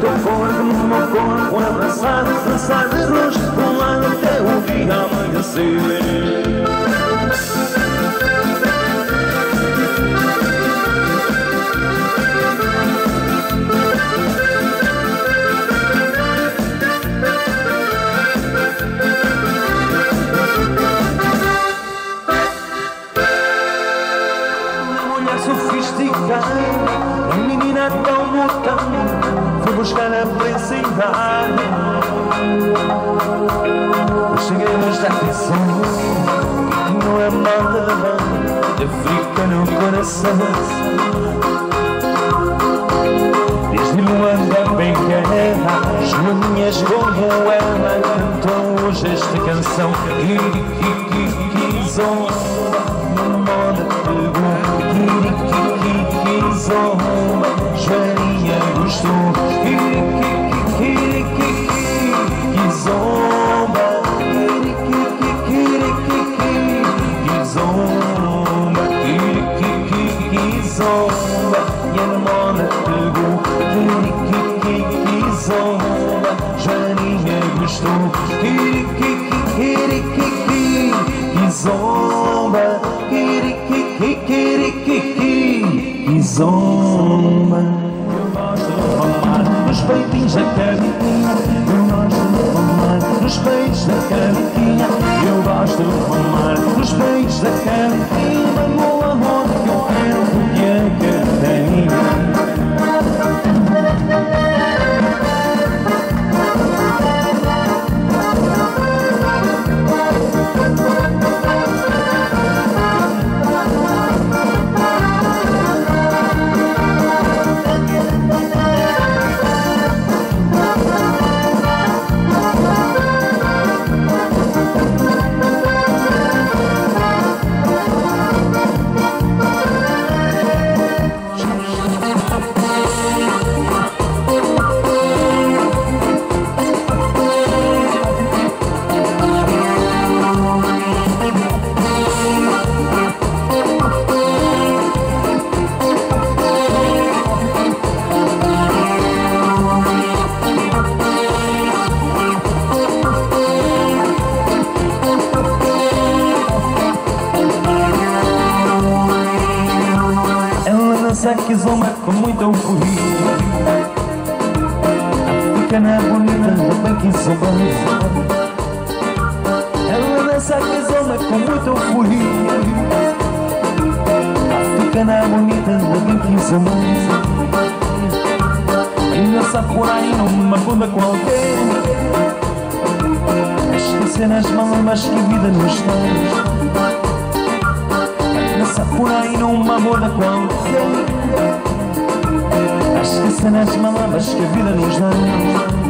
ti Ter o teu corpo no meu corpo abraçado Dançar de com lado até o dia amanhecer buscar a felicidade Cheguei a esta atenção não é nada De fica no coração Desde Luanda bem querida Joaninhas como ela Cantou hoje esta canção e, zomba No modo de zomba, Joaninha gostou. Que zomba, que zomba. Eu gosto de mamar nos peitinhos da cariquinha. Eu gosto de mamar nos peitos da cariquinha. Eu gosto de mamar nos peitos da cariquinha. Dança que zomba com muita euforia Africana bonita, bem que zomba. Ela dança que zomba com muita euforia Africana bonita, bem que zomba. E dança por aí numa bunda qualquer. Esquecer as malas que a vida nos traz Dança por aí numa moda qualquer Esquecer as malas que a vida nos dá